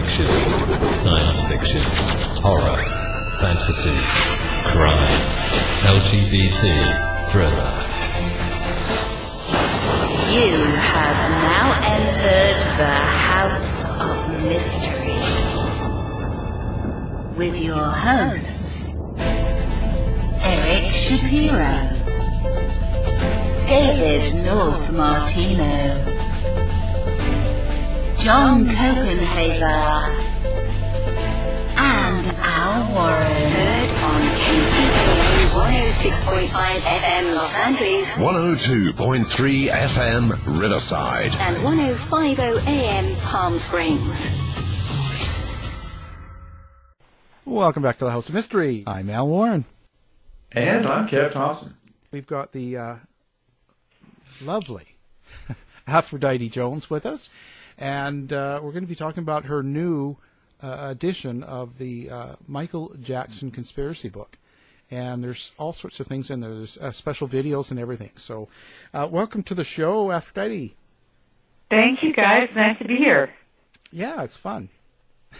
fiction, science fiction, horror, fantasy, crime, LGBT, thriller. You have now entered the House of Mystery with your hosts, Eric Shapiro, David North Martino, John Copenhaver, and Al Warren. Heard on KCAA 106.5 FM Los Angeles 102.3 FM Riverside. and 105.0 AM Palm Springs. Welcome back to the House of Mystery. I'm Al Warren. And I'm Kev Thompson. We've got the uh, lovely Aphrodite Jones with us, and uh, we're going to be talking about her new uh, edition of the uh, Michael Jackson conspiracy book. And there's all sorts of things in there. There's uh, special videos and everything. So, uh, welcome to the show, Aphrodite. Thank you, guys. Nice to be here. Yeah, it's fun.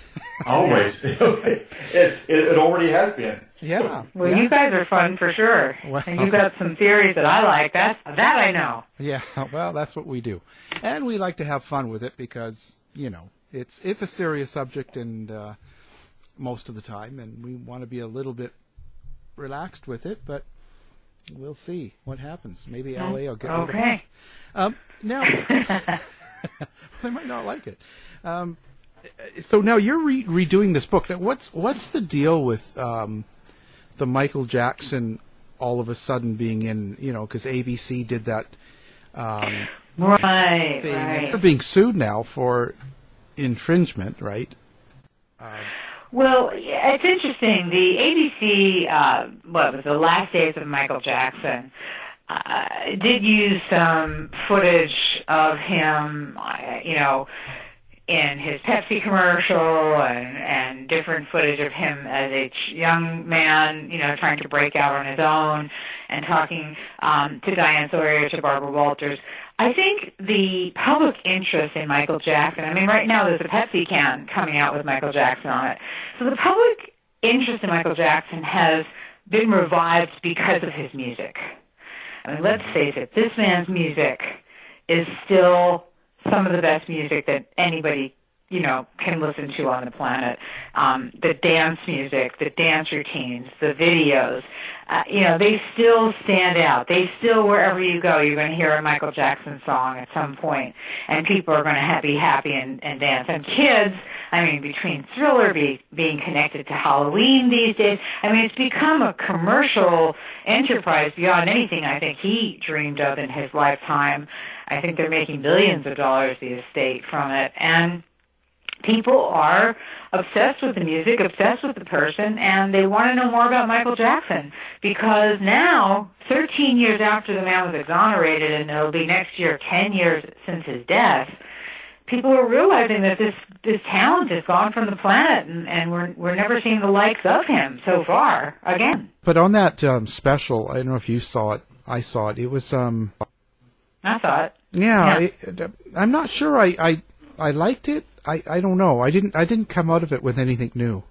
Always. it, it, it already has been. Yeah. Well, yeah. you guys are fun for sure, Well- and you've got some theories that I like. That that I know. Yeah, well, that's what we do, and we like to have fun with it because you know it's it's a serious subject, and uh, most of the time, and we want to be a little bit relaxed with it, but we'll see what happens. Maybe LA will get rid of it. Okay. Um, now, they might not like it. Um, so now you're re- redoing this book. Now, what's what's the deal with um, the Michael Jackson all of a sudden being in? You know, because ABC did that um, Right. thing. Right. They're being sued now for infringement, right? Well, yeah, it's interesting. The ABC, uh, what was the last days of Michael Jackson, uh, did use some footage of him, uh, you know, in his Pepsi commercial and, and different footage of him as a young man, you know, trying to break out on his own and talking um, to Diane Sawyer, to Barbara Walters. I think the public interest in Michael Jackson, I mean, right now there's a Pepsi can coming out with Michael Jackson on it. So the public interest in Michael Jackson has been revived because of his music. I mean, let's face it, this man's music is still some of the best music that anybody, you know, can listen to on the planet. Um, the dance music, the dance routines, the videos, uh, you know, they still stand out. They still, wherever you go, you're going to hear a Michael Jackson song at some point, and people are going to ha- be happy and, and dance. And kids, I mean, between Thriller be, being connected to Halloween these days, I mean, it's become a commercial enterprise beyond anything I think he dreamed of in his lifetime. I think they're making billions of dollars, the estate, from it. And people are obsessed with the music, obsessed with the person, and they want to know more about Michael Jackson because now, 13 years after the man was exonerated, and it'll be next year 10 years since his death, people are realizing that this this talent is gone from the planet, and, and we're we're never seeing the likes of him so far again. But on that um, special, I don't know if you saw it. I saw it. It was um, I thought. Yeah, Yeah. I, I'm not sure. I, I I liked it. I, I don't know. I didn't I didn't come out of it with anything new.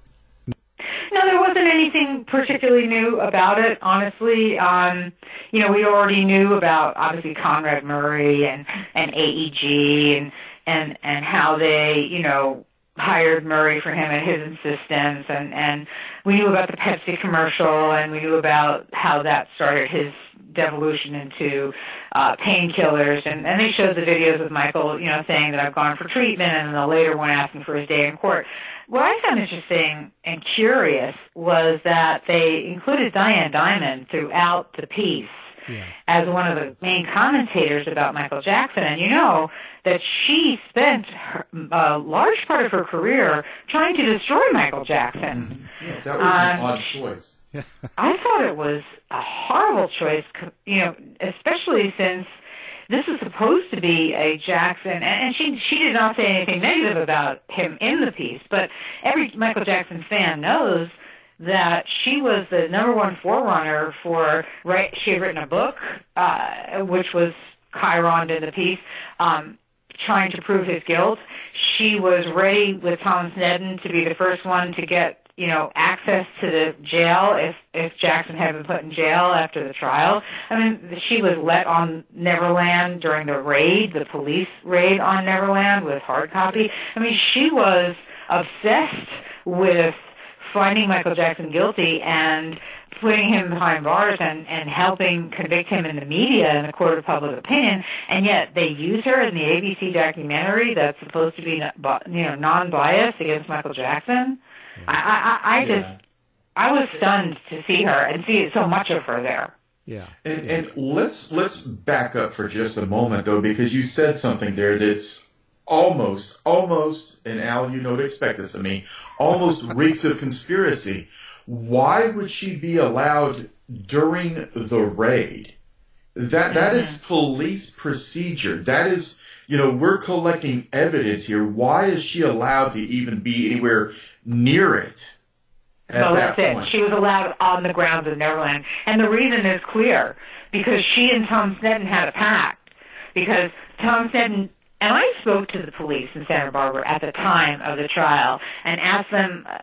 No, there wasn't anything particularly new about it, honestly. Um, you know, we already knew about obviously Conrad Murray and and AEG and and and how they, you know, hired Murray for him at his insistence and and we knew about the Pepsi commercial and we knew about how that started his devolution into uh painkillers and and they showed the videos of Michael, you know, saying that I've gone for treatment and the later one asking for his day in court. What I found interesting and curious was that they included Diane Dimond throughout the piece as one of the main commentators about Michael Jackson. And you know that she spent her, a large part of her career trying to destroy Michael Jackson. Yeah, that was an Um, odd choice. I thought it was a horrible choice, you know, especially since this is supposed to be a Jackson, and, and she she did not say anything negative about him in the piece, but every Michael Jackson fan knows that she was the number one forerunner for right. She had written a book, uh, which was Chiron in the piece. Um, trying to prove his guilt. She was ready with Tom Sneddon to be the first one to get you know access to the jail if if Jackson had been put in jail after the trial. I mean, she was let on Neverland during the raid, the police raid on Neverland with hard copy. I mean, she was obsessed with finding Michael Jackson guilty and putting him behind bars and, and helping convict him in the media and the court of public opinion, and yet they use her in the ABC documentary that's supposed to be you know non-biased against Michael Jackson. I I, I just Yeah. I was stunned to see her and see so much of her there. Yeah. And, and let's let's back up for just a moment though, because you said something there that's almost, almost, and Al, you know to expect this of me, almost reeks of conspiracy. Why would she be allowed during the raid? That that is mm-hmm. police procedure. That is, you know, we're collecting evidence here. Why is she allowed to even be anywhere near it? So that that's it. point? She was allowed on the grounds of Neverland. And the reason is clear because she and Tom Sneddon had a pact. Because Tom Sneddon and I spoke to the police in Santa Barbara at the time of the trial and asked them uh,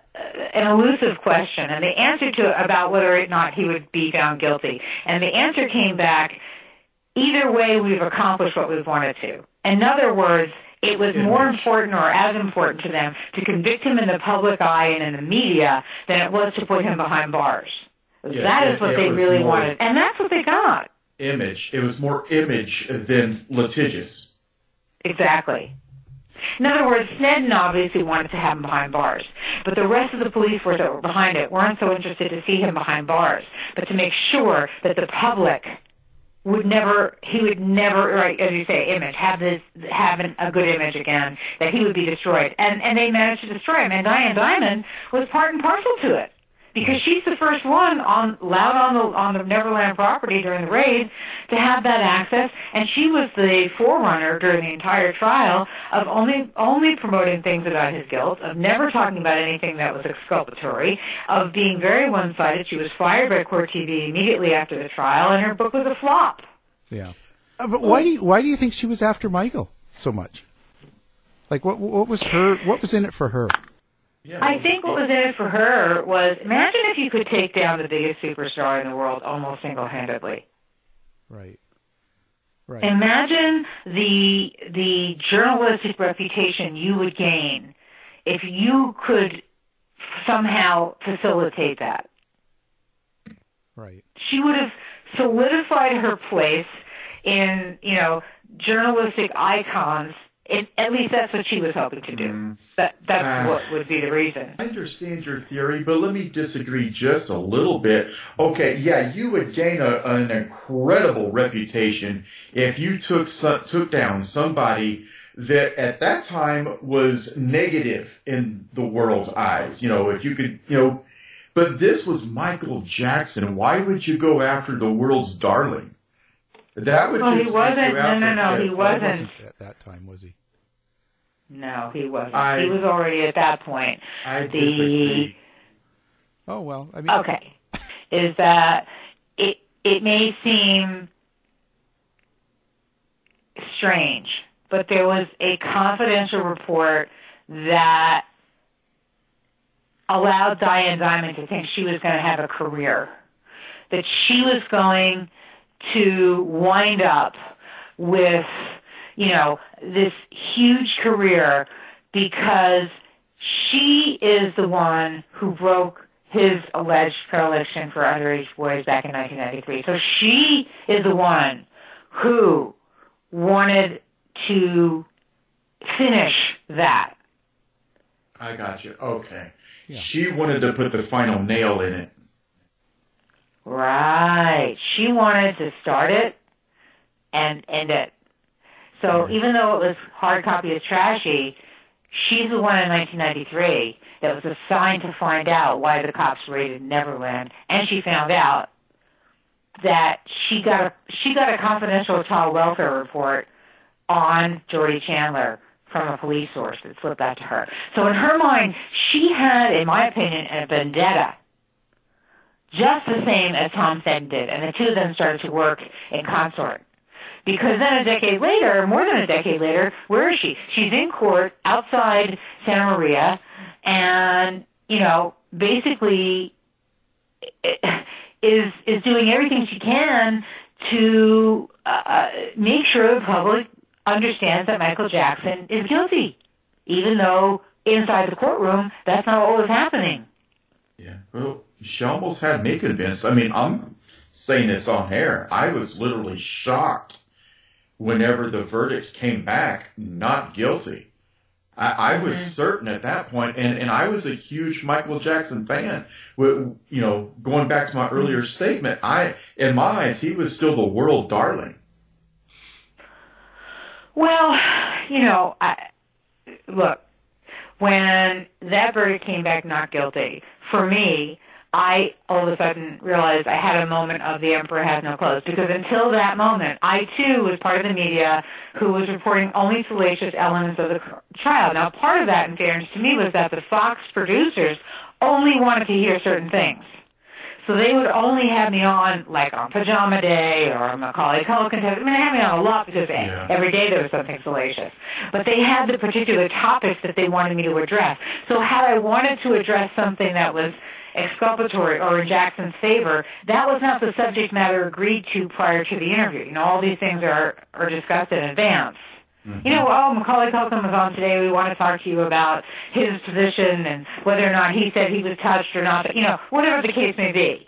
an elusive question, and the answer to about whether or not he would be found guilty. And the answer came back, either way, we've accomplished what we've wanted to. In other words, it was more Image. important or as important to them to convict him in the public eye and in the media than it was to put him behind bars. Yes, that is what they really wanted. And that's what they got. Image. It was more image than litigious. Exactly. In other words, Sneddon obviously wanted to have him behind bars, but the rest of the police force that were behind it weren't so interested to see him behind bars, but to make sure that the public would never, he would never, right, as you say, image, have this, have an, a good image again, that he would be destroyed. And, and they managed to destroy him, and Diane Dimond was part and parcel to it. Because she's the first one on loud on the on the Neverland property during the raid to have that access, and she was the forerunner during the entire trial of only only promoting things about his guilt, of never talking about anything that was exculpatory, of being very one-sided. She was fired by Court TV immediately after the trial, and her book was a flop. Yeah. Uh, but why do you, why do you think she was after Michael so much? Like what what was her what was in it for her? Yeah, I think what was in it for her was imagine if you could take down the biggest superstar in the world almost single-handedly. Right. Right. Imagine the the journalistic reputation you would gain if you could somehow facilitate that. right. She would have solidified her place in, you know, journalistic icons. It, at least that's what she was hoping to do. That that's Ah. what would be the reason. I understand your theory, but let me disagree just a little bit. Okay, yeah, you would gain a, an incredible reputation if you took some, took down somebody that at that time was negative in the world's eyes. You know, if you could, you know, but this was Michael Jackson. Why would you go after the world's darling? That would Well, he just wasn't- make no, no, no, he wasn't. wasn't at that time, was he? No, he wasn't. I- he was already at that point. I The- disagree. Oh well, I mean, okay, is that it? It may seem strange, but there was a confidential report that allowed Diane Dimond to think she was going to have a career, that she was going to wind up with, you know, this huge career because she is the one who broke his alleged predilection for underage boys back in 1993. So she is the one who wanted to finish that. I got you. Okay. She wanted to put the final nail in it. Right. She wanted to start it and end it. So even though it was hard copy is trashy, she's the one in 1993 that was assigned to find out why the cops raided Neverland, and she found out that she got a she got a confidential child welfare report on Jordy Chandler from a police source that slipped out to her. So in her mind, she had, in my opinion, a vendetta just the same as Tom Fenton did, and the two of them started to work in consort. Because then a decade later, more than a decade later, where is she? She's in court outside Santa Maria, and you know, basically is is doing everything she can to uh, make sure the public understands that Michael Jackson is guilty, even though inside the courtroom that's not what was happening. Yeah. Well, she almost had me convinced. I mean, I'm saying this on air. I was literally shocked whenever the verdict came back not guilty. I, I was Mhm. certain at that point, and, and I was a huge Michael Jackson fan. Wi- You know, going back to my earlier statement, I in my eyes he was still the world darling. Well, you know, I, look, when that verdict came back not guilty, for me, I all of a sudden realized I had a moment of the emperor has no clothes because until that moment, I too was part of the media who was reporting only salacious elements of the trial. Now, part of that, in fairness to me, was that the Fox producers only wanted to hear certain things. So they would only have me on like on Pajama Day or Macaulay Culkin. I mean, they had me on a lot because Yeah. every day there was something salacious. But they had the particular topics that they wanted me to address. So had I wanted to address something that was exculpatory or in Jackson's favor, that was not the subject matter agreed to prior to the interview. You know, all these things are are discussed in advance. You know, oh, Macaulay Culkin was on today. We want to talk to you about his position and whether or not he said he was touched or not. You know, whatever the case may be.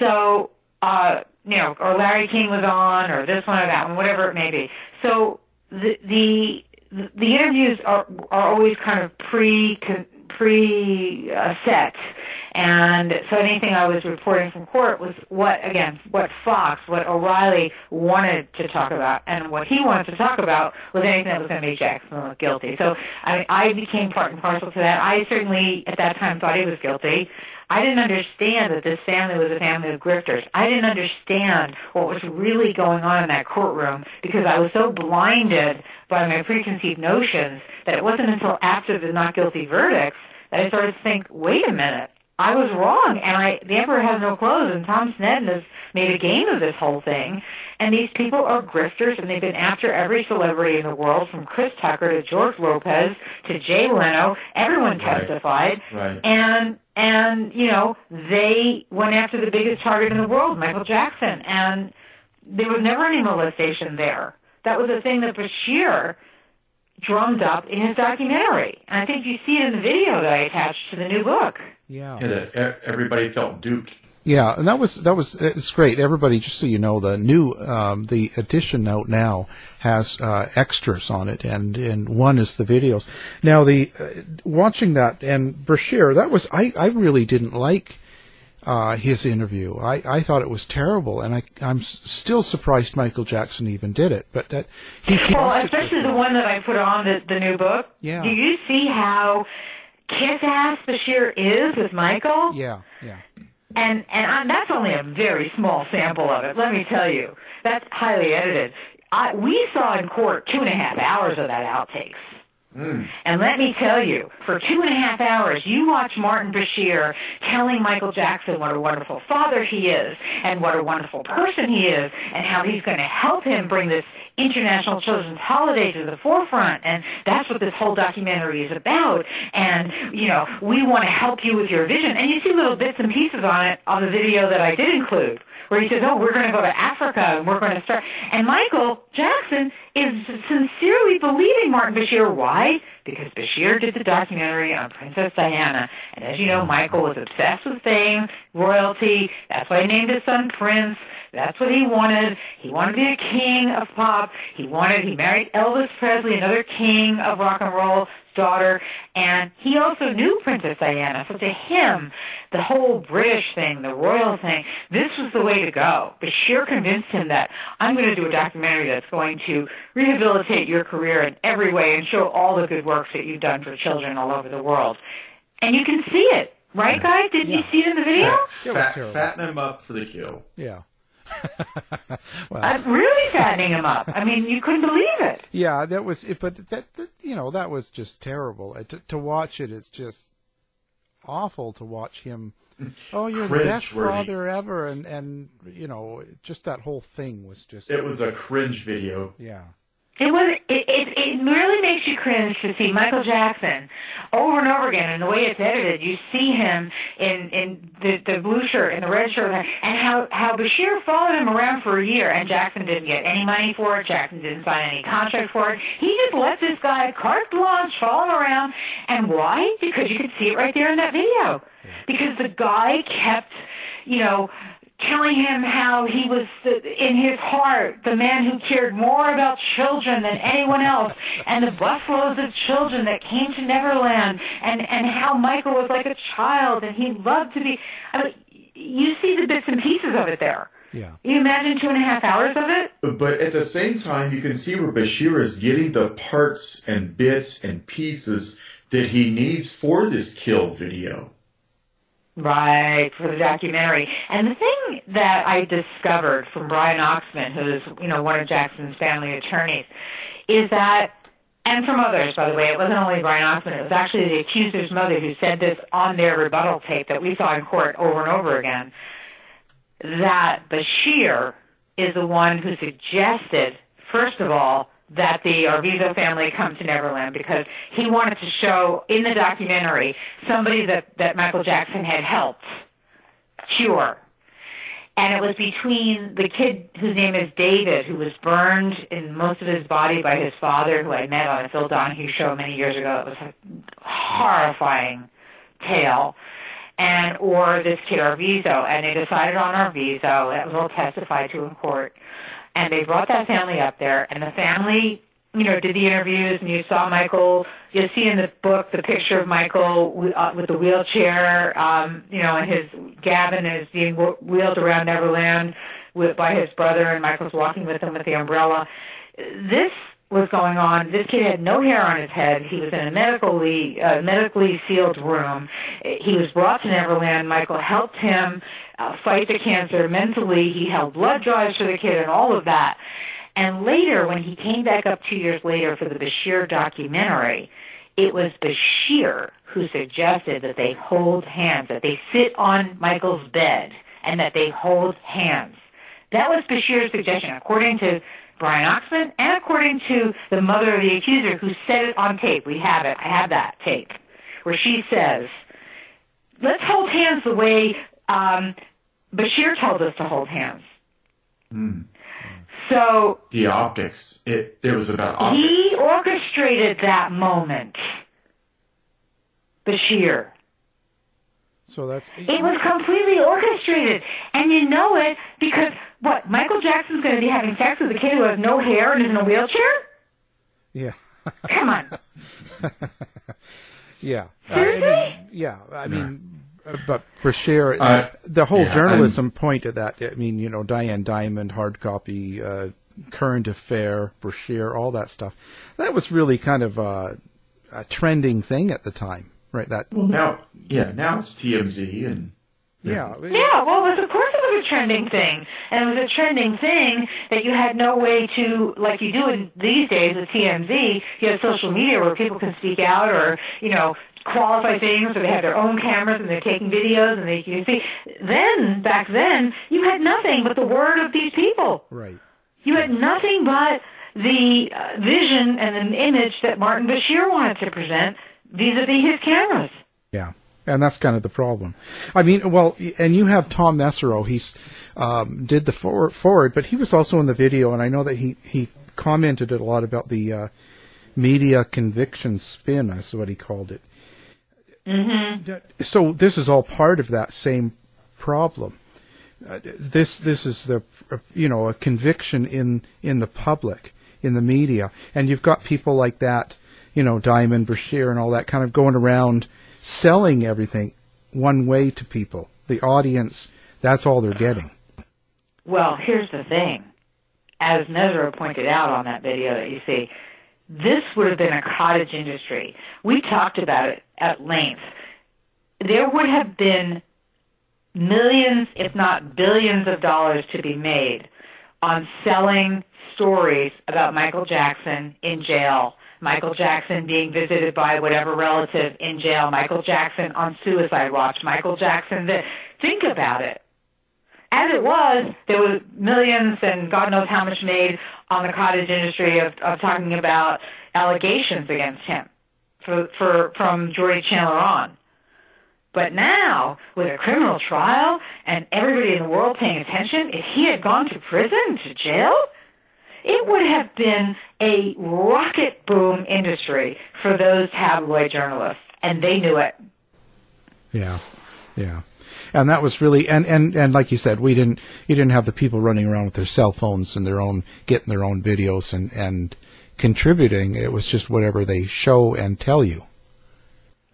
So, uh, you know, or Larry King was on, or this one or that one, whatever it may be. So the the the interviews are are always kind of pre pre uh, set. And so anything I was reporting from court was what, again, what Fox, what O'Reilly wanted to talk about. And what he wanted to talk about was anything that was going to make Jackson look guilty. So I, I became part and parcel to that. I certainly, at that time, thought he was guilty. I didn't understand that this family was a family of grifters. I didn't understand what was really going on in that courtroom because I was so blinded by my preconceived notions that it wasn't until after the not guilty verdicts that I started to think, wait a minute, I was wrong, and I the emperor has no clothes, and Tom Sneddon has made a game of this whole thing, and these people are grifters, and they've been after every celebrity in the world, from Chris Tucker to George Lopez to Jay Leno. Everyone Right. testified, Right. and and you know they went after the biggest target in the world, Michael Jackson, and there was never any molestation there. That was a thing that Bashir drummed up in his documentary, and I think you see it in the video that I attached to the new book. Yeah. Yeah, that everybody felt duped. Yeah, and that was that was it's great. Everybody, just so you know, the new um, the edition out now has uh, extras on it, and and one is the videos. Now the uh, watching that and Bashir, that was I I really didn't like uh, his interview. I I thought it was terrible, and I I'm still surprised Michael Jackson even did it. But that he Well, especially the one that I put on the, the new book. Yeah. Do you see how kiss-ass Bashir is with Michael? yeah yeah And and I, that's only a very small sample of it. Let me tell you, that's highly edited. I, we saw in court two and a half hours of that outtakes. Mm. And let me tell you, for two and a half hours, you watch Martin Bashir telling Michael Jackson what a wonderful father he is, and what a wonderful person he is, and how he's going to help him bring this International Children's Holiday to the forefront. And that's what this whole documentary is about. And, you know, we want to help you with your vision. And you see little bits and pieces on it on the video that I did include where he says, "Oh, we're going to go to Africa and we're going to start." And Michael Jackson is sincerely believing Martin Bashir. Why? Because Bashir did the documentary on Princess Diana, and as you know, Michael was obsessed with fame, royalty. That's why he named his son Prince. That's what he wanted. He wanted to be a king of pop. He wanted. He married Elvis Presley, another king of rock and roll daughter, and he also knew Princess Diana. So to him, the whole British thing, the royal thing, this was the way to go. Bashir convinced him that I'm going to do a documentary that's going to rehabilitate your career in every way and show all the good works that you've done for children all over the world. And you can see it, right, guys? Did you Yeah. see it in the video? It was Fat, fatten him up for the kill. yeah. well, Uh, really fattening him up. I mean, you couldn't believe it. Yeah, that was it. But that, that you know, that was just terrible. Uh, To, to watch it, it's just awful to watch him. Oh, you're the best Cringe-worthy. father ever, and and you know, just that whole thing was just It was a cringe video. yeah. It was. It, it it really makes you cringe to see Michael Jackson over and over again, and the way it's edited, you see him in in the the blue shirt and the red shirt, and how how Bashir followed him around for a year, and Jackson didn't get any money for it. Jackson didn't sign any contract for it. He just let this guy carte blanche follow him around, and why? Because you could see it right there in that video. Because the guy kept, you know telling him how he was uh, in his heart the man who cared more about children than anyone else and the busloads of children that came to Neverland and and how Michael was like a child and he loved to be I mean, you see the bits and pieces of it there Yeah. you imagine two and a half hours of it But at the same time, you can see where Bashir is getting the parts and bits and pieces that he needs for this kill video. Right, for the documentary. And the thing that I discovered from Brian Oxman, who's, you know, one of Jackson's family attorneys, is that, and from others, by the way, it wasn't only Brian Oxman, it was actually the accuser's mother who said this on their rebuttal tape that we saw in court over and over again, that Bashir is the one who suggested, first of all, that the Arvizo family come to Neverland because he wanted to show in the documentary somebody that, that Michael Jackson had helped cure. And it was between the kid whose name is David, who was burned in most of his body by his father, who I met on a Phil Donahue show many years ago. It was a horrifying tale. And or this kid Arvizo, and they decided on Arvizo. That was all testified to in court and they brought that family up there, and the family, you know, did the interviews, and you saw Michael. You'll see in the book the picture of Michael uh, with the wheelchair, um, you know, and his Gavin is being wheeled around Neverland with, by his brother, and Michael's walking with him with the umbrella. This was going on. This kid had no hair on his head. He was in a medically uh, medically sealed room. He was brought to Neverland. Michael helped him uh, fight the cancer mentally. He held blood drives for the kid and all of that. And later, when he came back up two years later for the Bashir documentary, it was Bashir who suggested that they hold hands, that they sit on Michael's bed, and that they hold hands. That was Bashir's suggestion, according to Brian Oxman and according to the mother of the accuser who said it on tape. We have it. I have that tape where she says, let's hold hands the way um, Bashir told us to hold hands. So The optics. It it was about optics. he orchestrated that moment. Bashir. So that's It was completely orchestrated. And you know it because, what, Michael Jackson's going to be having sex with a kid who has no hair and is in a wheelchair? yeah. Come on. Yeah. I mean, yeah. I mean, uh, but for sure, Uh, the whole yeah, journalism point of that, I mean, you know, Diane Dimond, hard copy, uh, current affair, brochure, all that stuff. That was really kind of a, a trending thing at the time, right? That, Well, now, yeah, now it's TMZ and yeah. Yeah, well, it was, of course it was a trending thing. And it was a trending thing that you had no way to, like you do in these days with TMZ, you have social media where people can speak out or, you know, qualify things or they have their own cameras and they're taking videos and they you see. Then, back then, you had nothing but the word of these people. Right. You had nothing but the uh, vision and an image that Martin Bashir wanted to present vis-a-vis his cameras. Yeah. And that's kind of the problem. I mean, well, and you have Tom Mesereau. He's um, did the forward, forward, but he was also in the video, and I know that he he commented a lot about the uh, media conviction spin. That's what he called it. Mm-hmm. So this is all part of that same problem. Uh, this this is the uh, you know a conviction in in the public in the media, and you've got people like that, you know, Dimond Bashir and all that kind of going around selling everything one way to people. The audience, that's all they're getting. Well, here's the thing. As Nezra pointed out on that video that you see, this would have been a cottage industry. We talked about it at length. There would have been millions, if not billions of dollars to be made on selling stories about Michael Jackson in jail, Michael Jackson being visited by whatever relative in jail, Michael Jackson on suicide watch, Michael Jackson. Think about it. As it was, there was millions and God knows how much made on the cottage industry of, of talking about allegations against him for, for from Jordy Chandler on. But now, with a criminal trial and everybody in the world paying attention, if he had gone to prison, to jail, it would have been a rocket boom industry for those tabloid journalists, and they knew it. Yeah, yeah. And that was really, and, and, and like you said, we didn't, you didn't have the people running around with their cell phones and their own, getting their own videos and, and contributing. It was just whatever they show and tell you.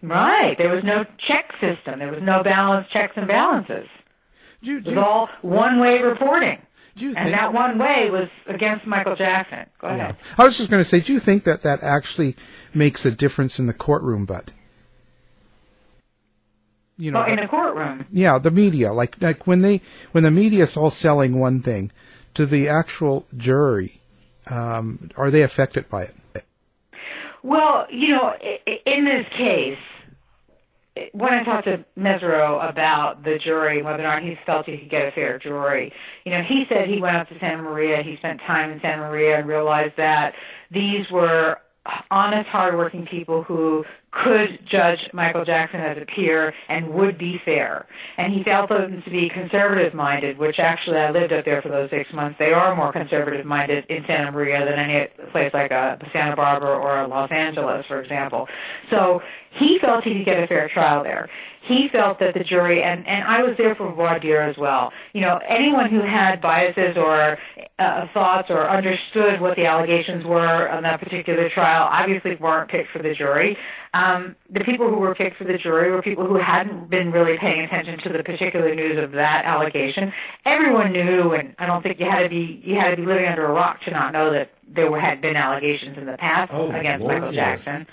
Right. There was no check system. There was no balance checks and balances. Do, It was all one way reporting. do you And think, that one way was against Michael Jackson. Go yeah. ahead. I was just going to say, do you think that that actually makes a difference in the courtroom, but? You know, Well, in the- the courtroom. yeah, the media, like, like when they, when the media is all selling one thing to the actual jury, um, are they affected by it? Well, you know, in this case, when I talked to Mesereau about the jury, whether or not he felt he could get a fair jury, you know, he said he went up to Santa Maria, he spent time in Santa Maria and realized that these were honest, hardworking people who could judge Michael Jackson as a peer and would be fair. And he felt them to be conservative minded, which actually I lived up there for those six months. They are more conservative minded in Santa Maria than any place like uh, Santa Barbara or Los Angeles, for example. So he felt he could get a fair trial there. He felt that the jury, and, and I was there for voir dire as well. You know, anyone who had biases or uh, thoughts or understood what the allegations were on that particular trial obviously weren't picked for the jury. Um, the people who were picked for the jury were people who hadn't been really paying attention to the particular news of that allegation. Everyone knew, and I don't think you had to be you had to be living under a rock to not know that there were, had been allegations in the past Oh, against Lord, Michael yes. Jackson.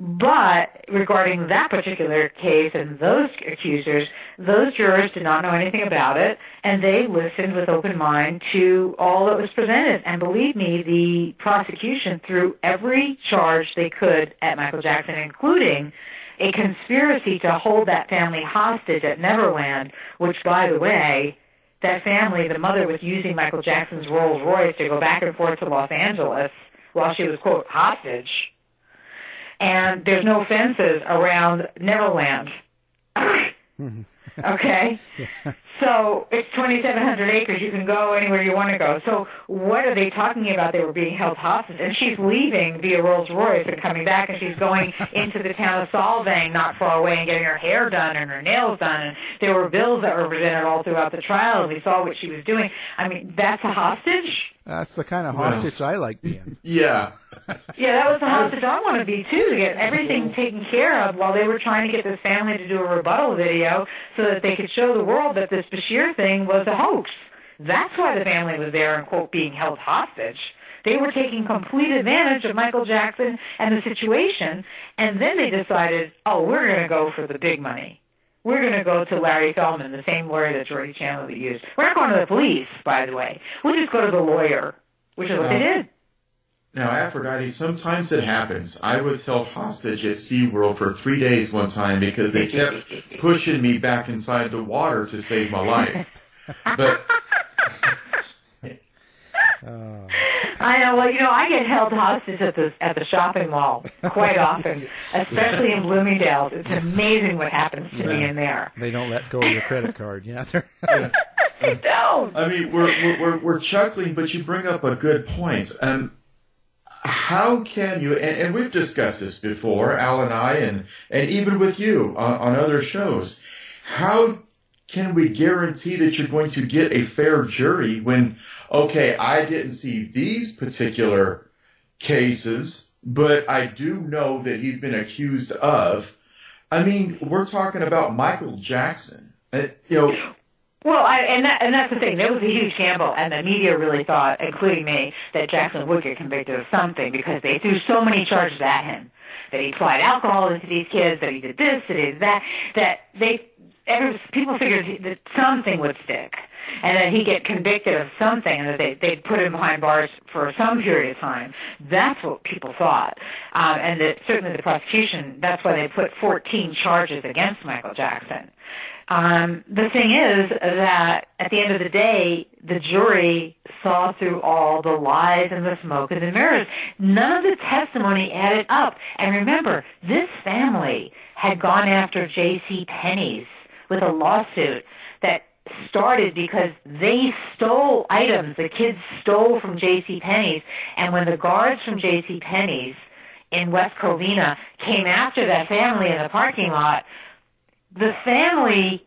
But regarding that particular case and those accusers, those jurors did not know anything about it, and they listened with open mind to all that was presented. And believe me, the prosecution threw every charge they could at Michael Jackson, including a conspiracy to hold that family hostage at Neverland, which, by the way, that family, the mother was using Michael Jackson's Rolls Royce to go back and forth to Los Angeles while she was, quote, hostage and there's no fences around Neverland. Mm-hmm. okay? So it's 2,700 acres. You can go anywhere you want to go. So what are they talking about? They were being held hostage. And she's leaving via Rolls Royce and coming back, and she's going into the town of Solvang, not far away, and getting her hair done and her nails done. And there were bills that were presented all throughout the trial, and we saw what she was doing. I mean, that's a hostage? That's the kind of Well. hostage I like being. Yeah. Yeah, that was the hostage I want to be too, to get everything taken care of while they were trying to get this family to do a rebuttal video so that they could show the world that this Bashir thing was a hoax. That's why the family was there and quote being held hostage. They were taking complete advantage of Michael Jackson and the situation, and then they decided, oh, we're going to go for the big money. We're going to go to Larry Feldman, the same lawyer that Jordy Chandler used. We're not going to the police, by the way. We'll just go to the lawyer, which is what they did. Now, Aphrodite, sometimes it happens. I was held hostage at SeaWorld for three days one time because they kept pushing me back inside the water to save my life. But I know. Well, you know, I get held hostage at the at the shopping mall quite often, especially in Bloomingdale's. It's amazing what happens to me in there. They don't let go of your credit card. Yeah, they're- They don't. I mean, we're, we're, we're, we're chuckling, but you bring up a good point. Um, how can you, and, and we've discussed this before, Al and I, and, and even with you on, on other shows, how can we guarantee that you're going to get a fair jury when, okay, I didn't see these particular cases, but I do know that he's been accused of. I mean, we're talking about Michael Jackson. Uh, you know, Well, I, and that and that's the thing. There was a huge gamble, and the media really thought, including me, that Jackson would get convicted of something because they threw so many charges at him. That he applied alcohol into these kids, that he did this, that he did that, that they every, people figured that something would stick. and that he'd get convicted of something, and that they they'd put him behind bars for some period of time. That's what people thought, um, and that certainly the prosecution. That's why they put 14 charges against Michael Jackson. Um, the thing is that at the end of the day, the jury saw through all the lies and the smoke and the mirrors. None of the testimony added up. And remember, this family had gone after J.C. Penney's with a lawsuit that started because they stole items. The kids stole from J.C. Penney's, and when the guards from J.C. Penney's in West Covina came after that family in the parking lot, the family,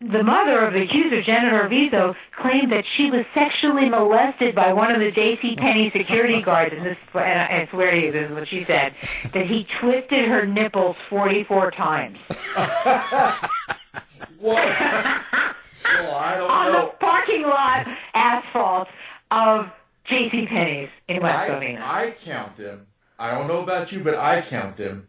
the mother of the accuser, Janet Arvizo, claimed that she was sexually molested by one of the J.C. Penney security guards, and this, and I swear to you, this is what she said, that he twisted her nipples 44 times. Whoa. well, I don't on know. the parking lot asphalt of J.C. Penney's in West I, Covina. I count them. I don't know about you, but I count them.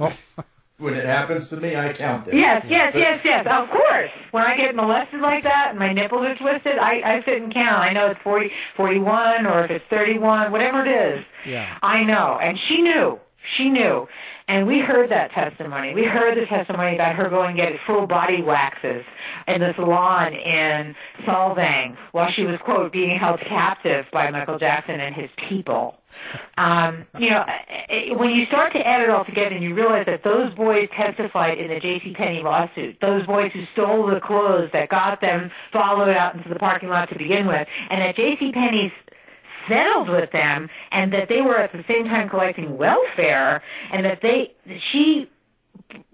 Oh, When it happens to me, I count them. Yes, yes, yes, yes. Of course. When I get molested like that and my nipples are twisted, I, I sit and count. I know it's 40, 41 or if it's 31, whatever it is. Yeah. I know. And she knew. She knew. And we heard that testimony. We heard the testimony about her going and get full body waxes in the salon in Solvang while she was, quote, being held captive by Michael Jackson and his people. Um, you know, eh, when you start to add it all together and you realize that those boys testified in the J.C. Penney lawsuit, those boys who stole the clothes that got them followed out into the parking lot to begin with, and that J.C. Penney's settled with them and that they were at the same time collecting welfare and that they she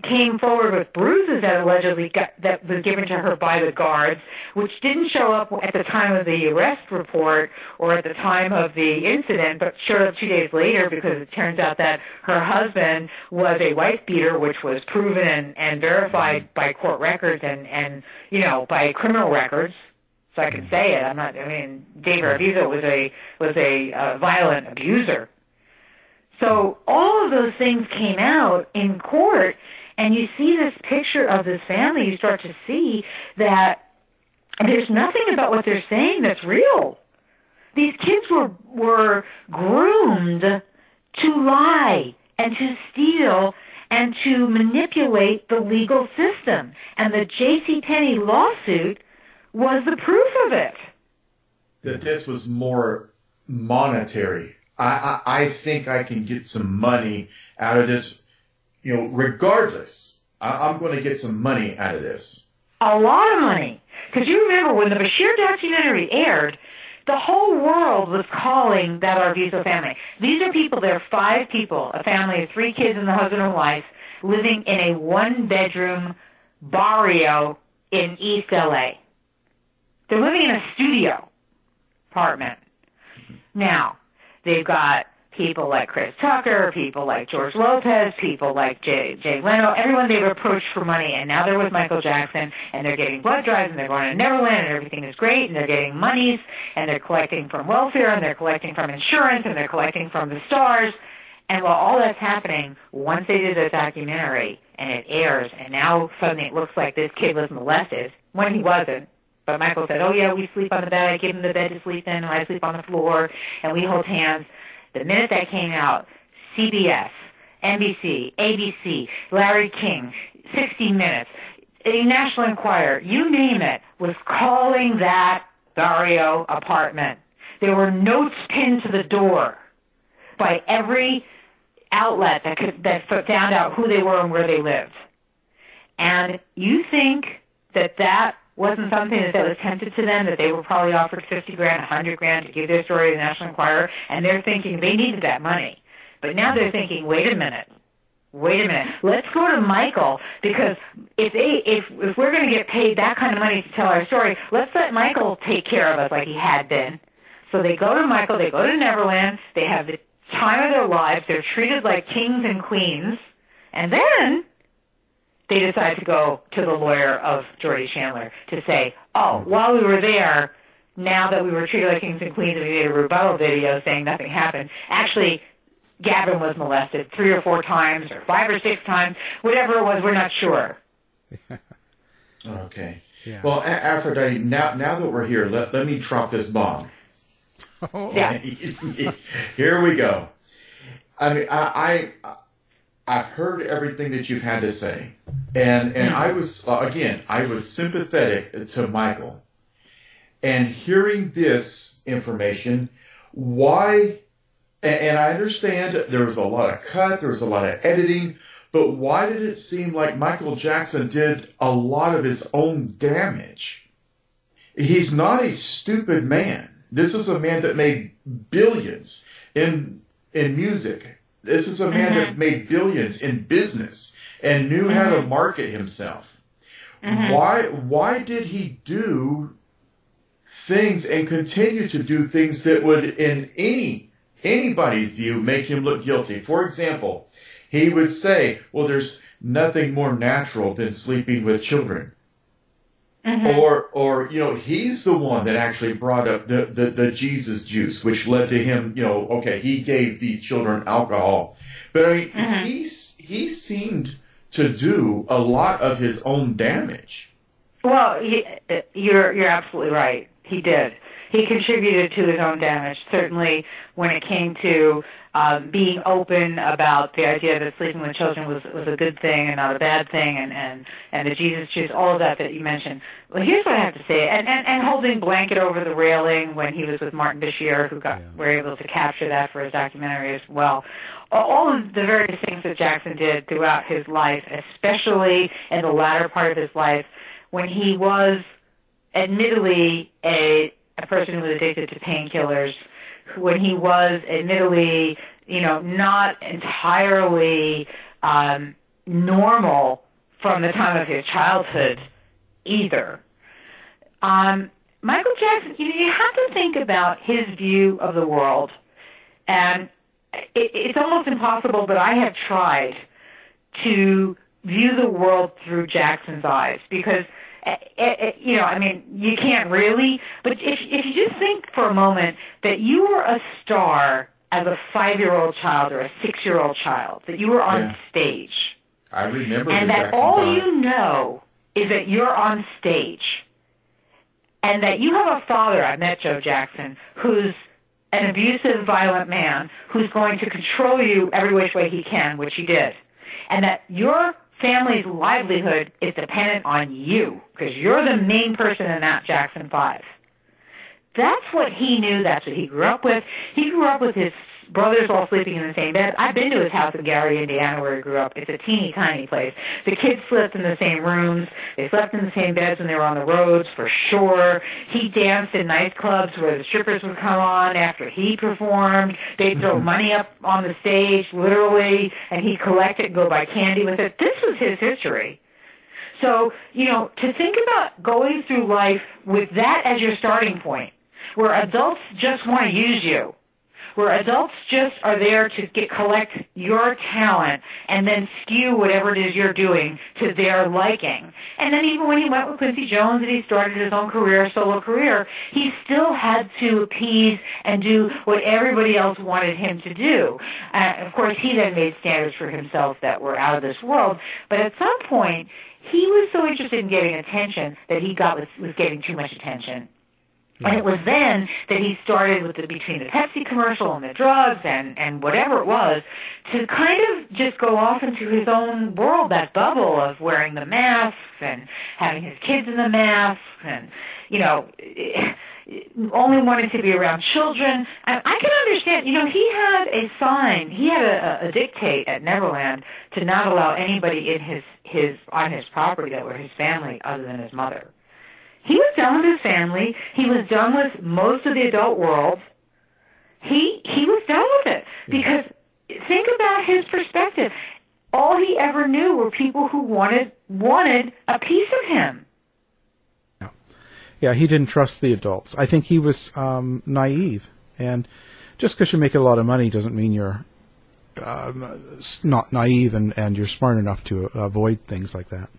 came forward with bruises that allegedly got, that was given to her by the guards, which didn't show up at the time of the arrest report or at the time of the incident, but showed up two days later because it turns out that her husband was a wife beater, which was proven and, and verified by court records and, and, you know, by criminal records. So I can say it. I'm not. I mean, Dave Arvizo was a was a uh, violent abuser. So all of those things came out in court, and you see this picture of this family. You start to see that there's nothing about what they're saying that's real. These kids were were groomed to lie and to steal and to manipulate the legal system. And the J.C. Penney lawsuit was the proof of it. That this was more monetary. I, I, I think I can get some money out of this, you know, regardless. I, I'm going to get some money out of this. A lot of money. Because you remember when the Bashir documentary aired, the whole world was calling that Arvizo family. These are people, there are five people, a family of three kids and the husband and wife, living in a one bedroom barrio in East LA. They're living in a studio apartment. Now, they've got people like Chris Tucker, people like George Lopez, people like Jay, Jay Leno, everyone they've approached for money, and now they're with Michael Jackson, and they're getting blood drives, and they're going to Neverland, and everything is great, and they're getting monies, and they're collecting from welfare, and they're collecting from insurance, and they're collecting from the stars. And while all that's happening, once they did the documentary, and it airs, and now suddenly it looks like this kid was molested, when he wasn't, but Michael said, "Oh yeah, we sleep on the bed. I give him the bed to sleep in, and I sleep on the floor, and we hold hands." The minute that came out, CBS, NBC, ABC, Larry King, 60 Minutes, a National Enquirer, you name it, was calling that Dario apartment. There were notes pinned to the door by every outlet that could that found out who they were and where they lived. And you think that that wasn't something that, was tempted to them, that they were probably offered 50 grand, a 100 grand to give their story to the National Enquirer, and they're thinking they needed that money. But now they're thinking, wait a minute, wait a minute, let's go to Michael, because if they, if, if we're going to get paid that kind of money to tell our story, let's let Michael take care of us like he had been. So they go to Michael, they go to Neverland, they have the time of their lives, they're treated like kings and queens, and then they decide to go to the lawyer of Jordy Chandler to say, oh, while we were there, now that we were treated like kings and queens and we made a rebuttal video saying nothing happened, actually, Gavin was molested three or four times or five or six times, whatever it was, we're not sure. Okay. Yeah. Well, A- Aphrodite, now now that we're here, let, let me drop this bomb. Oh. Yeah. here we go. I mean, I, I I've heard everything that you've had to say, and and I was uh, again, I was sympathetic to Michael, and hearing this information, why? And, and I understand there was a lot of cut, there was a lot of editing, but why did it seem like Michael Jackson did a lot of his own damage? He's not a stupid man. This is a man that made billions in in music. This is a man that mm-hmm. made billions in business and knew how to mm-hmm. market himself. Mm-hmm. Why why did he do things and continue to do things that would in any anybody's view make him look guilty? For example, he would say, "Well, there's nothing more natural than sleeping with children." Mm-hmm. Or, or you know, he's the one that actually brought up the, the, the Jesus juice, which led to him, you know, okay, he gave these children alcohol. But I mean, mm-hmm. he's, he seemed to do a lot of his own damage. Well, he, you're you're absolutely right. He did. He contributed to his own damage. Certainly, when it came to um, being open about the idea that sleeping with children was was a good thing and not a bad thing, and and and the Jesus juice, all of that that you mentioned. Well, here's what I have to say, and and, and holding blanket over the railing when he was with Martin Bashir, who got were able to capture that for his documentary as well. All of the various things that Jackson did throughout his life, especially in the latter part of his life, when he was admittedly a a person who was addicted to painkillers, when he was admittedly, you know, not entirely um, normal from the time of his childhood either. Um, Michael Jackson, you, you have to think about his view of the world, and it, it's almost impossible, but I have tried to view the world through Jackson's eyes because uh, uh, you know, I mean, you can't really, but if if you just think for a moment that you were a star as a five-year-old child or a six-year-old child, that you were on Yeah. stage, I remember and that Jackson all Five. you know is that you're on stage, and that you have a father, I met Joe Jackson, who's an abusive, violent man who's going to control you every which way he can, which he did, and that your family's livelihood is dependent on you because you're the main person in that Jackson Five. That's what he knew. That's what he grew up with. He grew up with his brothers all sleeping in the same bed. I've been to his house in Gary, Indiana, where he grew up. It's a teeny tiny place. The kids slept in the same rooms. They slept in the same beds when they were on the roads, for sure. He danced in nightclubs where the strippers would come on after he performed. They'd throw mm-hmm. money up on the stage, literally, and he'd collect it and go buy candy with it. This was his history. So, you know, to think about going through life with that as your starting point, where adults just want to use you, where adults just are there to get collect your talent and then skew whatever it is you're doing to their liking. And then even when he went with Quincy Jones and he started his own career, solo career, he still had to appease and do what everybody else wanted him to do. Uh, of course, he then made standards for himself that were out of this world. But at some point, he was so interested in getting attention that he got was, was getting too much attention. And it was then that he started with the between the Pepsi commercial and the drugs and and whatever it was to kind of just go off into his own world, that bubble of wearing the masks and having his kids in the masks and you know eh, only wanting to be around children. And I can understand, you know, he had a sign, he had a, a dictate at Neverland to not allow anybody in his his on his property that were his family other than his mother. He was done with his family. He was done with most of the adult world. He he was done with it because think about his perspective. All he ever knew were people who wanted wanted a piece of him. Yeah, he didn't trust the adults. I think he was um, naive, and just because you make a lot of money doesn't mean you're um, not naive and, and you're smart enough to avoid things like that.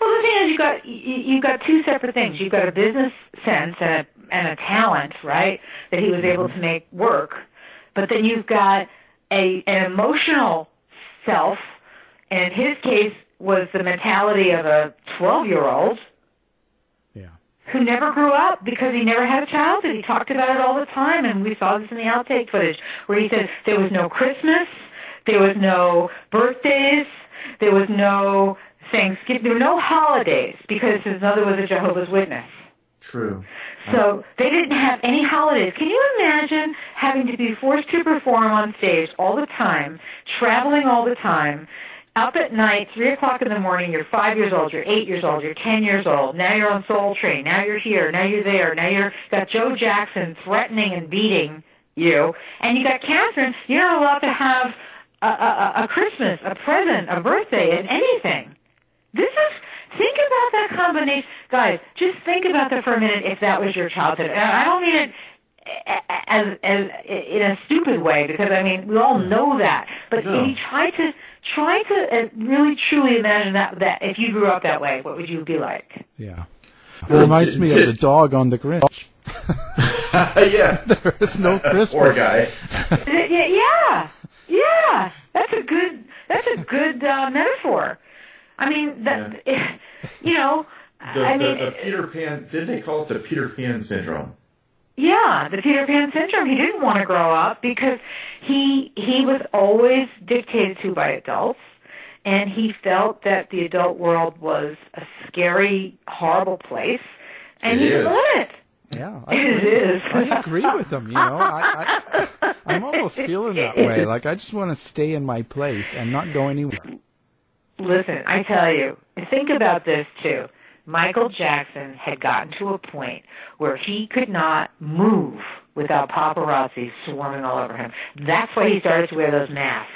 Well, the thing is, you got you, you've got two separate things. You've got a business sense and a, and a talent, right, that he was able to make work. But then you've got a an emotional self, and in his case, was the mentality of a 12 year old Yeah. who never grew up because he never had a childhood. He talked about it all the time, and we saw this in the outtake footage where he said there was no Christmas, there was no birthdays, there was no Thanksgiving, there were no holidays because his mother was a Jehovah's Witness. True. So they didn't have any holidays. Can you imagine having to be forced to perform on stage all the time, traveling all the time, up at night, three o'clock in the morning, you're five years old, you're eight years old, you're ten years old, now you're on Soul Train, now you're here, now you're there, now you're got Joe Jackson threatening and beating you, and you got Catherine, you're not allowed to have a, a, a Christmas, a present, a birthday, and anything. This is think about that combination, guys. Just think about that for a minute. If that was your childhood, and I don't mean it as as in a stupid way because I mean we all know that. But No. if you try to try to uh, really truly imagine that that if you grew up that way, what would you be like? Yeah. It reminds me of the dog on the Grinch. yeah. There is no Christmas. Poor guy. yeah, yeah, yeah. That's a good. That's a good uh, metaphor. I mean, that you know. The, I the, mean, the Peter Pan, didn't they call it the Peter Pan syndrome? Yeah, the Peter Pan syndrome. He didn't want to grow up because he he was always dictated to by adults, and he felt that the adult world was a scary, horrible place, and It he didn't is. want it. Yeah, I It agree. is. I agree with him. You know, I, I, I'm almost feeling that way. Like I just want to stay in my place and not go anywhere. Listen, I tell you, think about this too. Michael Jackson had gotten to a point where he could not move without paparazzi swarming all over him. That's why he started to wear those masks.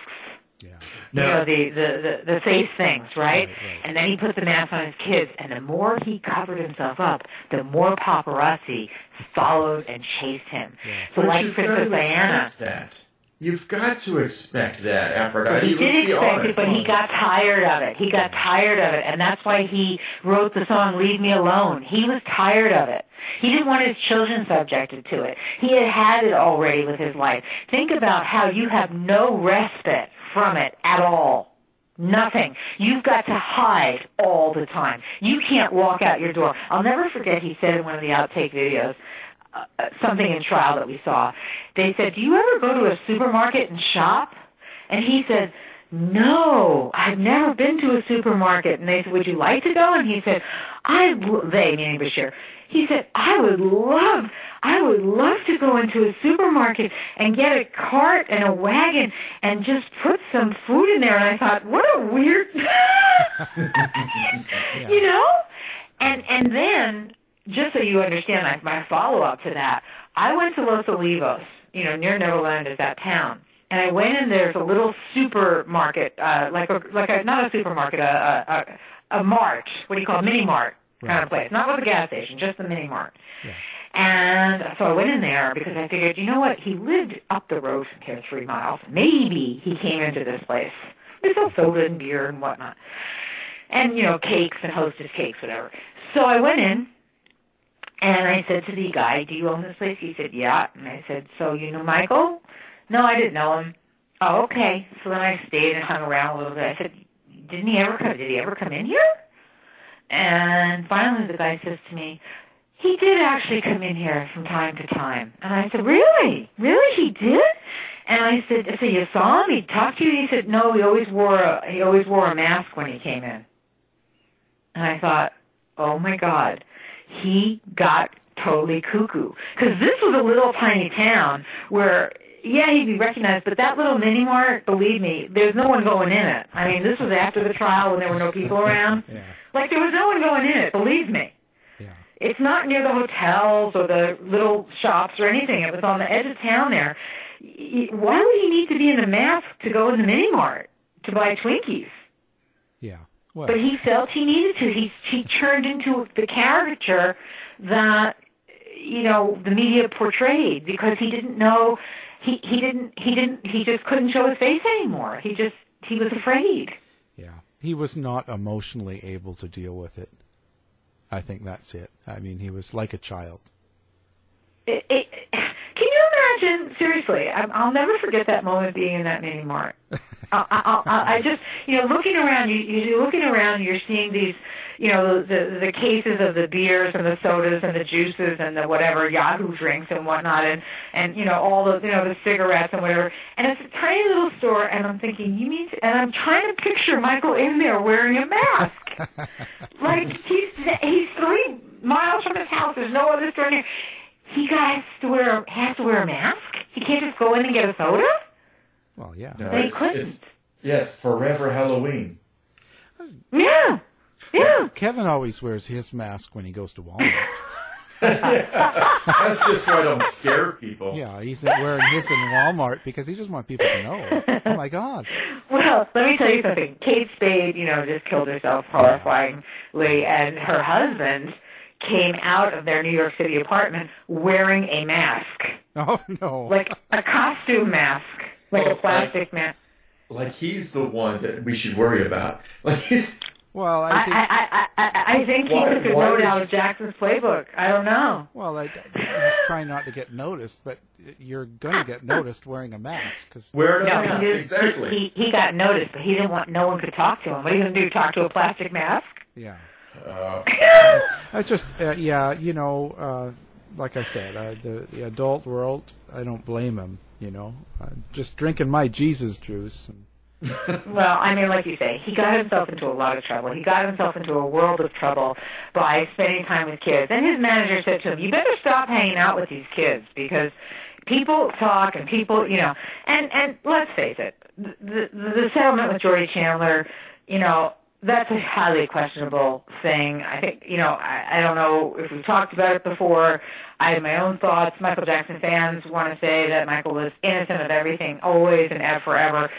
Yeah. you know the, the the the face things, right? Right, right. And then he put the mask on his kids, and the more he covered himself up, the more paparazzi followed and chased him. So But like you've got Princess Diana, that. You've got to expect that, Aphrodite. he did expect it, but he got tired of it. He got tired of it, and that's why he wrote the song "Leave Me Alone." He was tired of it. He didn't want his children subjected to it. He had had it already with his life. Think about how you have no respite from it at all. Nothing. You've got to hide all the time. You can't walk out your door. I'll never forget he said in one of the outtake videos, uh, something in trial that we saw. They said, "Do you ever go to a supermarket and shop?" And he said, "No, I've never been to a supermarket." And they said, "Would you like to go?" And he said, "I they meaning Bashir." He said, "I would love, I would love to go into a supermarket and get a cart and a wagon and just put some food in there." And I thought, "What a weird," you know. And and then just so you understand my, my follow up to that, I went to Los Olivos, you know, near Neverland is that town. And I went in there's a little supermarket, uh like a like a not a supermarket, a a, a, mart, what do you call it, mini mart kind Right. of place. Not with a gas station, just a mini mart. And so I went in there because I figured, you know what, he lived up the road from here three miles. Maybe he came into this place. They sell soda and beer and whatnot. And, you know, cakes and hostess cakes, whatever. So I went in and I said to the guy, Do you own this place? He said, Yeah. And I said, So you know Michael? No, I didn't know him. Oh, okay. So then I stayed and hung around a little bit. I said, Didn't he ever come did he ever come in here? And finally the guy says to me, He did actually come in here from time to time. And I said, Really? Really he did? And I said, so you saw him? He talked to you? He said, No, he always wore a he always wore a mask when he came in. And I thought, oh my God, he got totally cuckoo. Because this was a little tiny town where, yeah, he'd be recognized, but that little mini mart, believe me, there's no one going in it. I mean, this was after the trial when there were no people around. Yeah. Like, there was no one going in it, believe me. Yeah. It's not near the hotels or the little shops or anything. It was on the edge of town there. Why would he need to be in a mask to go in the mini mart to buy Twinkies? Well, but he felt he needed to. He he turned into the caricature that you know the media portrayed because he didn't know he he didn't he didn't he just couldn't show his face anymore. He just he was afraid. yeah. He was not emotionally able to deal with it. I think that's it. I mean, he was like a child. It, it, imagine? Seriously, I, I'll never forget that moment being in that mini mart. I, I, I, I just, you know, looking around, you, you're looking around, you're seeing these, you know, the the cases of the beers and the sodas and the juices and the whatever Yoo-hoo drinks and whatnot, and and you know all the you know the cigarettes and whatever. And it's a tiny little store, and I'm thinking, you mean? To, and I'm trying to picture Michael in there wearing a mask, like he's he's three miles from his house. There's no other store near. He has to wear has to wear a mask. He can't just go in and get a soda. Well, yeah. No, They it's, couldn't. it's yes, forever Halloween. Yeah, yeah. Kevin always wears his mask when he goes to Walmart. That's just so I don't scare people. yeah, he's wearing his in Walmart because he doesn't want people to know. Oh my God. Well, let me tell you something. Kate Spade, you know, just killed herself horrifyingly, and her husband came out of their New York City apartment wearing a mask, Oh no. like a costume mask, like Oh, a plastic mask. Like he's the one that we should worry about. Like he's well, I I, think. I, I, I, I think he took a note out of Jackson's playbook. I don't know. Well, I, I'm trying not to get noticed, but you're going to get noticed wearing a mask because wearing a No, mask. he, did- exactly. he, he got noticed, but he didn't want no one could talk to him. What are you going to do? Talk to a plastic mask? yeah. Uh, I just uh, yeah, you know, uh, like I said, uh, the the adult world, I don't blame him. You know, I'm just drinking my Jesus juice. And, Well, I mean, like you say, he got himself into a lot of trouble. He got himself into a world of trouble by spending time with kids. And his manager said to him, "You better stop hanging out with these kids because people talk and people, you know." And and let's face it, the the, the settlement with Jordy Chandler, you know. That's a highly questionable thing. I think, you know, I, I don't know if we've talked about it before. I have my own thoughts. Michael Jackson fans want to say that Michael was innocent of everything, always and ever forever.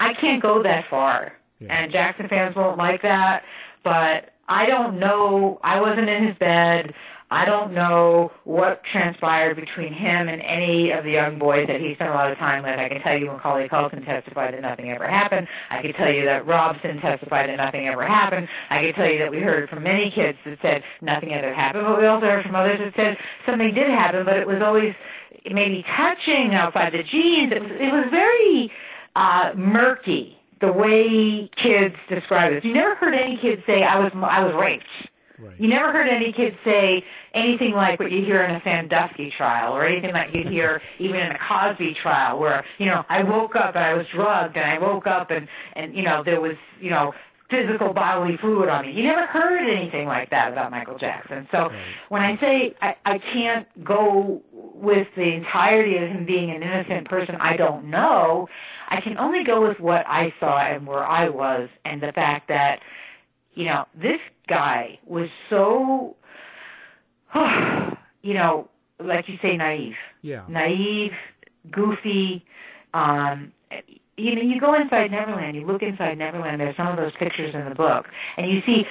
I can't go that far. Yeah. And Jackson fans won't like that, but I don't know. I wasn't in his bed. I don't know what transpired between him and any of the young boys that he spent a lot of time with. I can tell you Macaulay Culkin testified that nothing ever happened. I can tell you that Robson testified that nothing ever happened. I can tell you that we heard from many kids that said nothing ever happened, but we also heard from others that said something did happen, but it was always maybe touching outside the jeans. It was, it was very uh, murky the way kids describe it. You never heard any kid say I was I was raped. Right. You never heard any kid say anything like what you hear in a Sandusky trial or anything like you hear even in a Cosby trial where, you know, I woke up and I was drugged and I woke up and, and you know, there was, you know, physical bodily fluid on me. You never heard anything like that about Michael Jackson. So when I say I, I can't go with the entirety of him being an innocent person I don't know, I can only go with what I saw and where I was and the fact that you know, this guy was so, you know, like you say, naive, Yeah. naive, goofy. Um, you know, you go inside Neverland, you look inside Neverland. There's some of those pictures in the book, and you see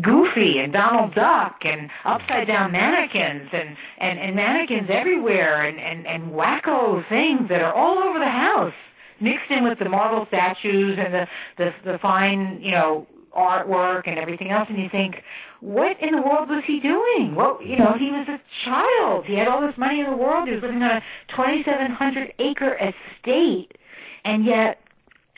Goofy and Donald Duck and upside down mannequins and and and mannequins everywhere and and and wacko things that are all over the house mixed in with the marble statues and the the the fine you know artwork and everything else and you think what in the world was he doing? Well you know he was a child. He had all this money in the world. He was living on a 2700 acre estate. And yet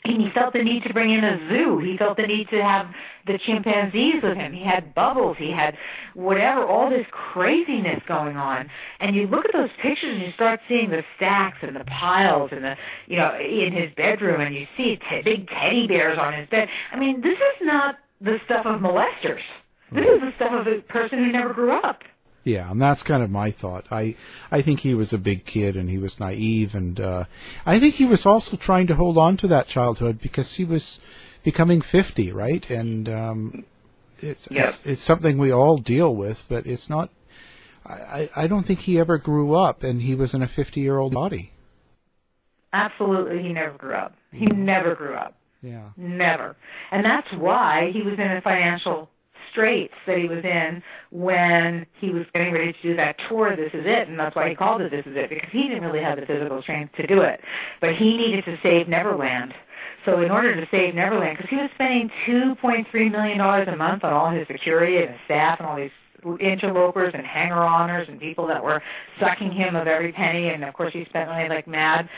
he felt the need to bring in a zoo. He felt the need to have the chimpanzees with him. He had bubbles. He had whatever, all this craziness going on. And you look at those pictures and you start seeing the stacks and the piles and the, you know, in his bedroom and you see te- big teddy bears on his bed. I mean, this is not the stuff of molesters. This is the stuff of a person who never grew up. Yeah, and that's kind of my thought. I I think he was a big kid and he was naive, and uh, I think he was also trying to hold on to that childhood because he was becoming fifty, right? And um, it's, it's it's something we all deal with, but it's not. I, I don't think he ever grew up, and he was in a fifty-year-old body. Absolutely, he never grew up. He never grew up. Yeah, Never. And that's why he was in a financial straits that he was in when he was getting ready to do that tour, This Is It, and that's why he called it This Is It, because he didn't really have the physical strength to do it. But he needed to save Neverland. So in order to save Neverland, because he was spending $2.3 million a month on all his security and his staff and all these interlopers and hanger-oners and people that were sucking him of every penny, and of course he spent money like mad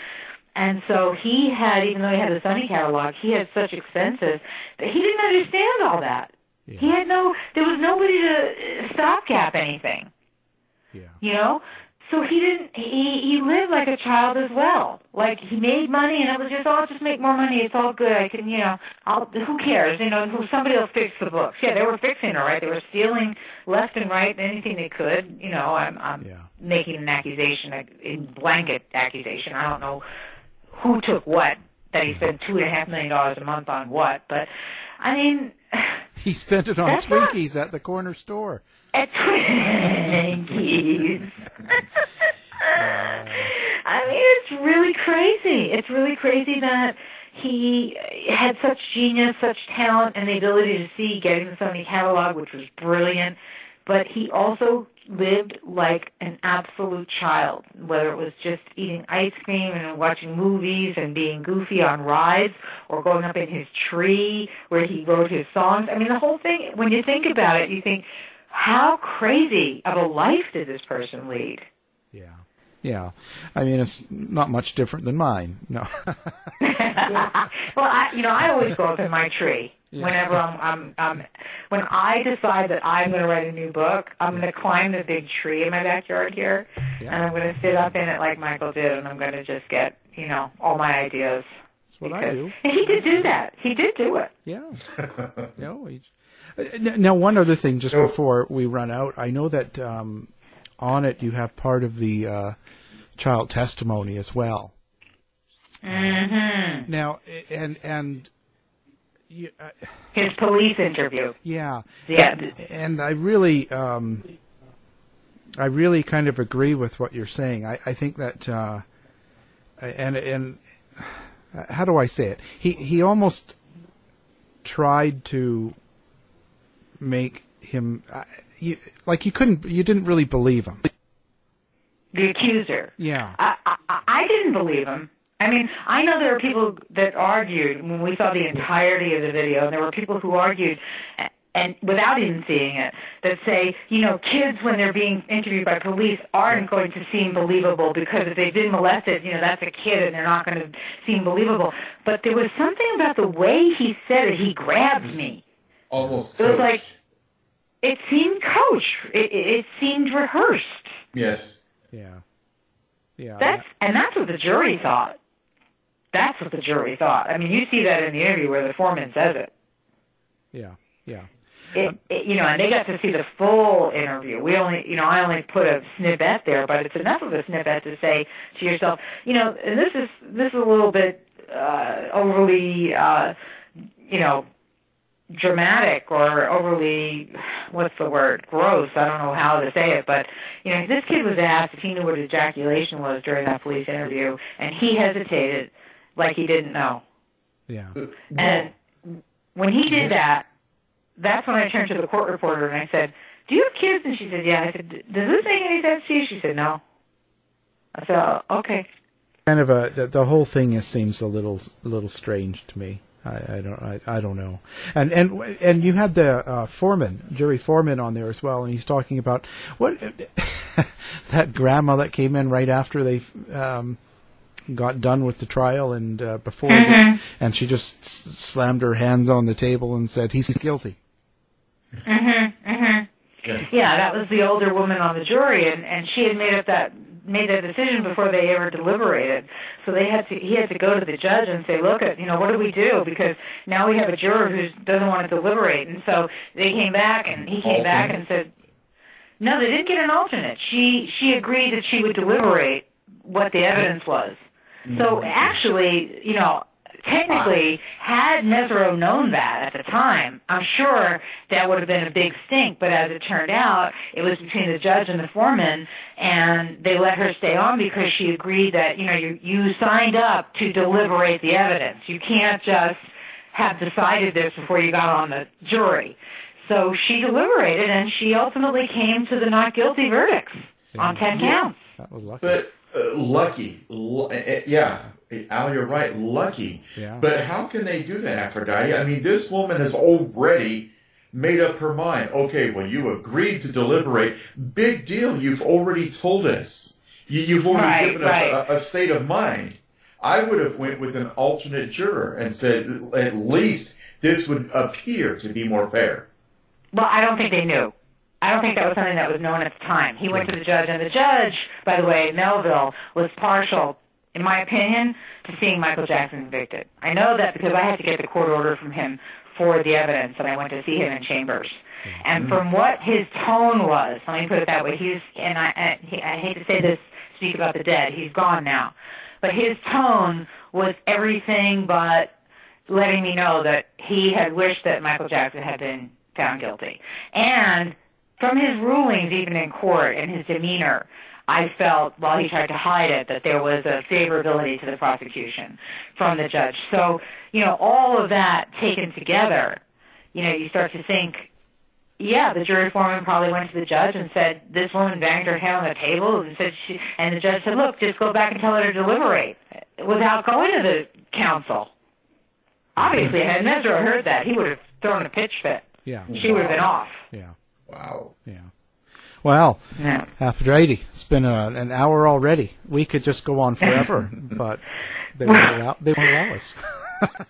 And so he had, even though he had the Sony catalog, he had such expenses that he didn't understand all that. Yeah. He had no, there was nobody to uh, stopgap anything, Yeah. you know? So he didn't, he, he lived like a child as well. Like he made money and it was just, oh, I'll just make more money. It's all good. I can, you know, I'll, who cares? You know, who, somebody will fix the books. Yeah, they were fixing it, right? They were stealing left and right anything they could. You know, I'm, I'm Yeah. making an accusation, a a blanket accusation. I don't know who took what, that he spent two and a half million dollars a month on what, but I mean, He spent it on That's not- Twinkies at the corner store. at Twinkies. I mean, it's really crazy. It's really crazy that he had such genius, such talent, and the ability to see getting the Sony catalog, which was brilliant. But he also lived like an absolute child, whether it was just eating ice cream and watching movies and being goofy on rides or going up in his tree where he wrote his songs. I mean, the whole thing, when you think about it, you think, how crazy of a life did this person lead? Yeah. Yeah. I mean, it's not much different than mine. No. well, I, you know, I always go up in my tree whenever I'm, I'm, I'm, when I decide that I'm going to write a new book. I'm going to climb the big tree in my backyard here, Yeah. and I'm going to sit up in it like Michael did, and I'm going to just get, you know, all my ideas. That's what I do. And he did do that. He did do it. Yeah. no. He's, uh, now, one other thing, just before we run out, I know that um, on it you have part of the uh, child testimony as well. Mm-hmm. Now, and and you, uh, His police interview. yeah, Yeah. and I really, um, I really kind of agree with what you're saying. I, I think that, uh, and and how do I say it? He he almost tried to make him uh, you, like you couldn't, you didn't really believe him. The accuser. Yeah, I, I, I didn't believe him. I mean, I know there are people that argued when we saw the entirety of the video, and there were people who argued, and without even seeing it, that say, you know, kids when they're being interviewed by police aren't going to seem believable because if they've been molested, you know, that's a kid and they're not going to seem believable. But there was something about the way he said it. He grabbed me. Almost It was coached. like it seemed coached. It, it, it seemed rehearsed. yes. yeah, yeah. That's and that's what the jury thought. That's what the jury thought. I mean, you see that in the interview where the foreman says it. yeah, yeah. It, it you know, and they got to see the full interview. We only, you know, I only put a snippet there, but it's enough of a snippet to say to yourself, you know, and this is this is a little bit uh, overly, uh, you know, dramatic or overly what's the word gross i don't know how to say it but you know this kid was asked if he knew what ejaculation was during that police interview and he hesitated like he didn't know Yeah. and when he did that that's when i turned to the court reporter and i said do you have kids and she said yeah i said does this make any sense to you she said no i said oh, okay kind of a the, the whole thing is, seems a little a little strange to me. I, I don't I, I don't know. And and and you had the uh, foreman, jury foreman, on there as well, and he's talking about what that grandma that came in right after they um, got done with the trial and uh, before, the- mm-hmm. and she just s- slammed her hands on the table and said he's guilty. Mm-hmm. Mm-hmm. Yeah, that was the older woman on the jury, and and she had made up that made that decision before they ever deliberated. So they had to he had to go to the judge and say, look, at you know, what do we do? Because now we have a juror who doesn't want to deliberate, and so they came back, and he came back and said, no, they didn't get an alternate. She she agreed that she would deliberate what the evidence was. So actually, you know, technically, had Mesereau known that at the time, I'm sure that would have been a big stink. But as it turned out, it was between the judge and the foreman, and they let her stay on because she agreed that you know you you signed up to deliberate the evidence. You can't just have decided this before you got on the jury. So she deliberated, and she ultimately came to the not guilty verdicts on ten counts. That was lucky. But uh, lucky, Lu- uh, uh, yeah, Al, you're right, lucky. Yeah. But how can they do that, Aphrodite? I mean, this woman has already made up her mind. Okay, well, you agreed to deliberate. Big deal. You've already told us. You, you've already Right, given us a, a state of mind. I would have went with an alternate juror and said at least this would appear to be more fair. Well, I don't think they knew. I don't think that was something that was known at the time. He went to the judge, and the judge, by the way, Melville, was partial, in my opinion, to seeing Michael Jackson convicted. I know that because I had to get the court order from him for the evidence, and I went to see him in chambers. Mm-hmm. And from what his tone was, let me put it that way, he's and I, he- I hate to say this, speak about the dead. He's gone now, but his tone was everything but letting me know that he had wished that Michael Jackson had been found guilty. And from his rulings, even in court, and his demeanor, I felt, while he tried to hide it, that there was a favorability to the prosecution from the judge. So, you know, all of that taken together, you know, you start to think, yeah, the jury foreman probably went to the judge and said, this woman banged her head on the table and said she, and the judge said, look, just go back and tell her to deliberate without going to the counsel. Obviously, had Mesereau heard that, he would have thrown a pitch fit. Yeah. She would have been off. Yeah. Wow. Yeah. Well, Yeah. Aphrodite, it's been a, an hour already. We could just go on forever, but they won't allow, they won't allow us.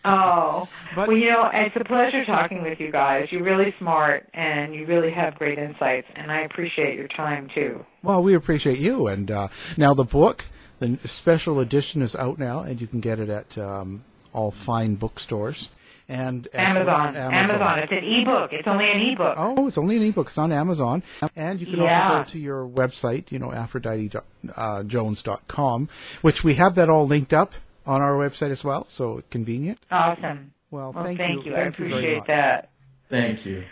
Oh, But- well, you know, it's a pleasure talking with you guys. You're really smart and you really have great insights, and I appreciate your time too. Well, we appreciate you. And uh, now the book, the special edition, is out now, and you can get it at um, all fine bookstores and as well- Amazon, Amazon. It's an ebook. It's only an ebook. Oh, it's only an ebook. It's on Amazon, and you can Yeah. also go to your website, you know, AphroditeJones.com, uh, which we have that all linked up on our website as well. So convenient. Awesome. Well, Well, thank, thank, you. I Thank you appreciate much. that. Thank you.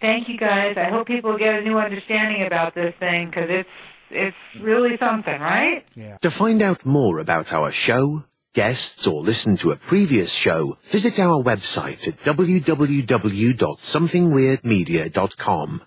Thank you, guys. I hope people get a new understanding about this thing because it's it's really something, right? Yeah. To find out more about our show, guests, or listen to a previous show, visit our website at www.somethingweirdmedia.com.